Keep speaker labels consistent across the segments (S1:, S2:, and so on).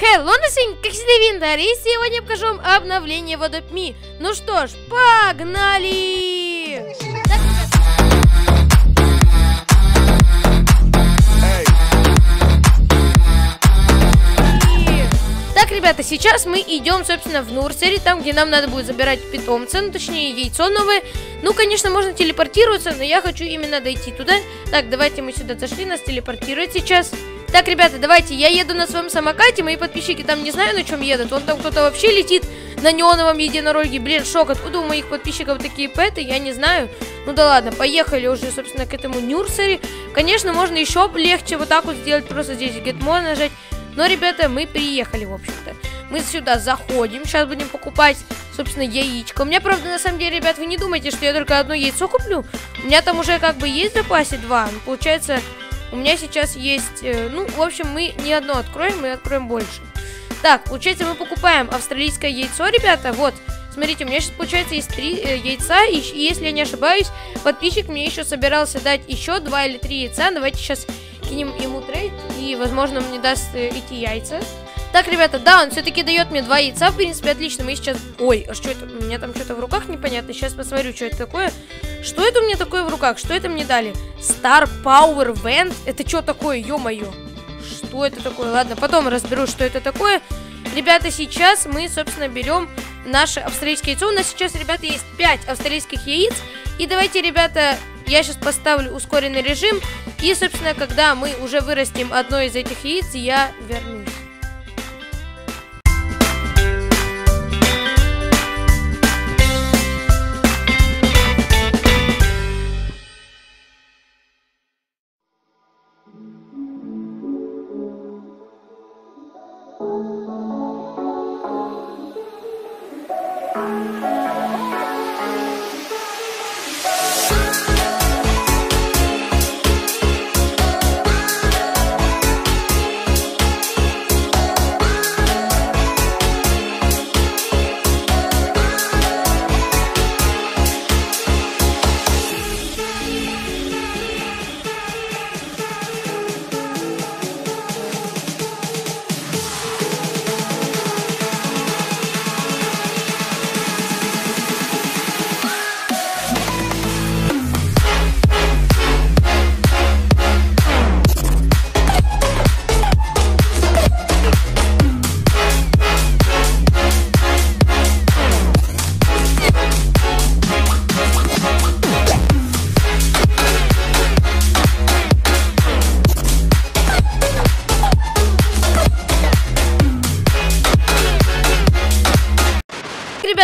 S1: Hello, Nothing, как всегда, Виндар, и сегодня покажу вам обновление в Adobe Me. Ну что ж, погнали! Так, ребята, сейчас мы идем, собственно, в Нурсери, там, где нам надо будет забирать питомца, ну, точнее, яйцо новое. Ну, конечно, можно телепортироваться, но я хочу именно дойти туда. Так, давайте мы сюда зашли, нас телепортируют сейчас. Так, ребята, давайте, я еду на своем самокате, мои подписчики там не знаю, на чем едут. Вон там кто-то вообще летит на неоновом единороге. Блин, шок, откуда у моих подписчиков такие пэты, я не знаю. Ну да ладно, поехали уже, собственно, к этому Нюрсери. Конечно, можно еще легче вот так вот сделать, просто здесь Get нажать. Но, ребята, мы приехали, в общем-то. Мы сюда заходим, сейчас будем покупать, собственно, яичко. У меня, правда, на самом деле, ребят, вы не думайте, что я только одно яйцо куплю. У меня там уже как бы есть в запасе два. Получается, у меня сейчас есть, э, ну, в общем, мы не одно откроем, мы откроем больше. Так, получается, мы покупаем австралийское яйцо, ребята, вот. Смотрите, у меня сейчас, получается, есть три э, яйца, и, если я не ошибаюсь, подписчик мне еще собирался дать еще два или три яйца. Давайте сейчас кинем ему трейд, и, возможно, он мне даст э, эти яйца. Так, ребята, да, он все-таки дает мне два яйца, в принципе, отлично. Мы сейчас... Ой, а что это? У меня там что-то в руках непонятно. Сейчас посмотрю, что это такое. Что это у меня такое в руках? Что это мне дали? Star Power Vent? Это что такое, ё-моё? Что это такое? Ладно, потом разберу, что это такое. Ребята, сейчас мы, собственно, берем наше австралийское яйцо. У нас сейчас, ребята, есть 5 австралийских яиц. И давайте, ребята, я сейчас поставлю ускоренный режим. И, собственно, когда мы уже вырастим одно из этих яиц, я вернусь.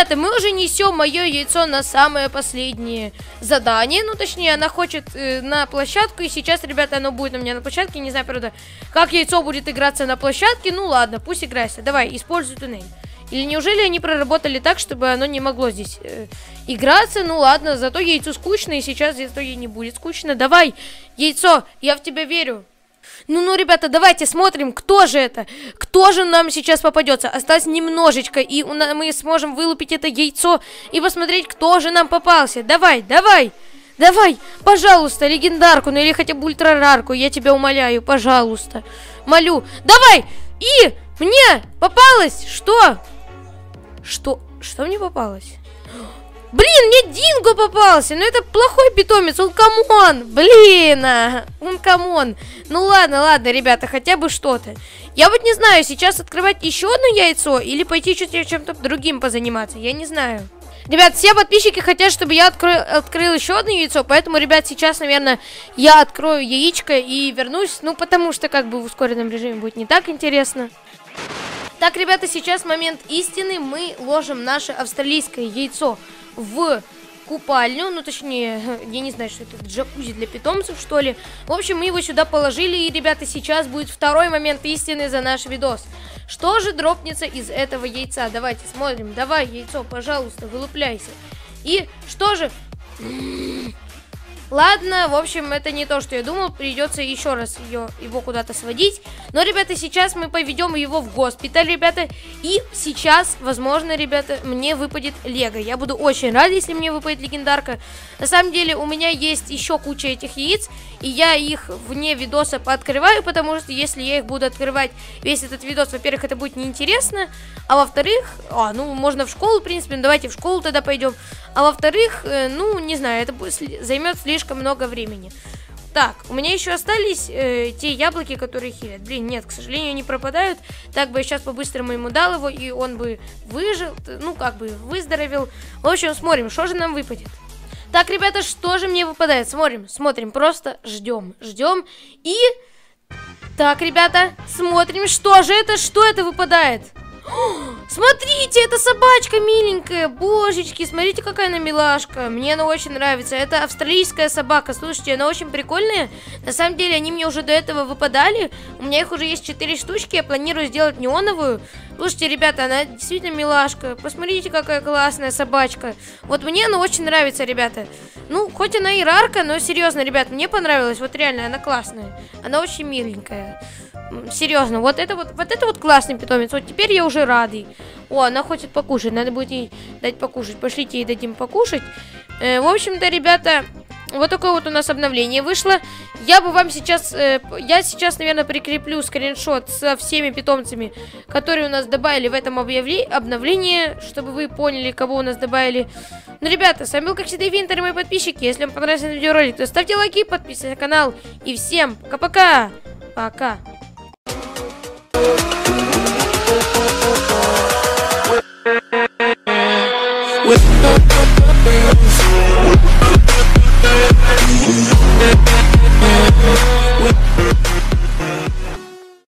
S1: Ребята, мы уже несем мое яйцо на самое последнее задание. Ну, точнее, она хочет э, на площадку. И сейчас, ребята, оно будет у меня на площадке. Не знаю, правда, как яйцо будет играться на площадке. Ну, ладно, пусть играйся. Давай, используй туннель. Или неужели они проработали так, чтобы оно не могло здесь э, играться? Ну ладно, зато яйцо скучно, и сейчас зато ей не будет скучно. Давай, яйцо, я в тебя верю. Ну, ну, ребята, давайте смотрим, кто же это? Кто же нам сейчас попадется? Осталось немножечко, и мы сможем вылупить это яйцо и посмотреть, кто же нам попался. Давай, давай, давай, пожалуйста, легендарку, ну или хотя бы ультрарарку, я тебя умоляю, пожалуйста. Молю. Давай! И мне попалось что? Что? Что мне попалось? Блин, мне Динго попался, но ну, это плохой питомец, он common, блин, а, он common. Ну ладно, ладно, ребята, хотя бы что-то. Я вот не знаю, сейчас открывать еще одно яйцо или пойти чем-то другим позаниматься, я не знаю. Ребят, все подписчики хотят, чтобы я открыл, открыл еще одно яйцо, поэтому, ребят, сейчас, наверное, я открою яичко и вернусь, ну, потому что, как бы, в ускоренном режиме будет не так интересно. Так, ребята, сейчас момент истины, мы ложим наше австралийское яйцо в купальню, ну точнее, я не знаю, что это, джакузи для питомцев, что ли. В общем, мы его сюда положили, и, ребята, сейчас будет второй момент истины за наш видос. Что же дропнется из этого яйца? Давайте смотрим, давай, яйцо, пожалуйста, вылупляйся. И что же... Ладно, в общем, это не то, что я думал. Придется еще раз ее, его куда-то сводить. Но, ребята, сейчас мы поведем его в госпиталь, ребята. И сейчас, возможно, ребята, мне выпадет Лего. Я буду очень рад, если мне выпадет легендарка. На самом деле, у меня есть еще куча этих яиц. И я их вне видоса пооткрываю, потому что если я их буду открывать весь этот видос, во-первых, это будет неинтересно. А во-вторых, а, ну, можно в школу, в принципе, ну, давайте в школу тогда пойдем. А во-вторых, э, ну, не знаю, это займет слишком много времени. Так, у меня еще остались э, те яблоки, которые хилят. Блин, нет, к сожалению, они пропадают. Так бы я сейчас по-быстрому ему дал его, и он бы выжил, ну, как бы выздоровел. В общем, смотрим, что же нам выпадет. Так, ребята, что же мне выпадает? Смотрим, смотрим, просто ждем, ждем. И... Так, ребята, смотрим, что же это, что это выпадает? Смотрите, это собачка миленькая, божечки, смотрите, какая она милашка. Мне она очень нравится. Это австралийская собака, слушайте, она очень прикольная. На самом деле, они мне уже до этого выпадали. У меня их уже есть 4 штучки, я планирую сделать неоновую. Слушайте, ребята, она действительно милашка. Посмотрите, какая классная собачка. Вот мне она очень нравится, ребята. Ну, хоть она и рарка, но серьезно, ребят, мне понравилась. Вот реально, она классная. Она очень миленькая. Серьезно, вот это вот, вот это вот классный питомец. Вот теперь я уже радый. О, она хочет покушать. Надо будет ей дать покушать. Пошлите ей дадим покушать. Э, в общем-то, ребята, вот такое вот у нас обновление вышло. Я бы вам сейчас, э, я сейчас, наверное, прикреплю скриншот со всеми питомцами, которые у нас добавили в этом обновлении, чтобы вы поняли, кого у нас добавили. Ну, ребята, с вами был, как всегда, Винтер и мои подписчики. Если вам понравился видеоролик, то ставьте лайки, подписывайтесь на канал. И всем пока-пока. Пока. -пока. пока.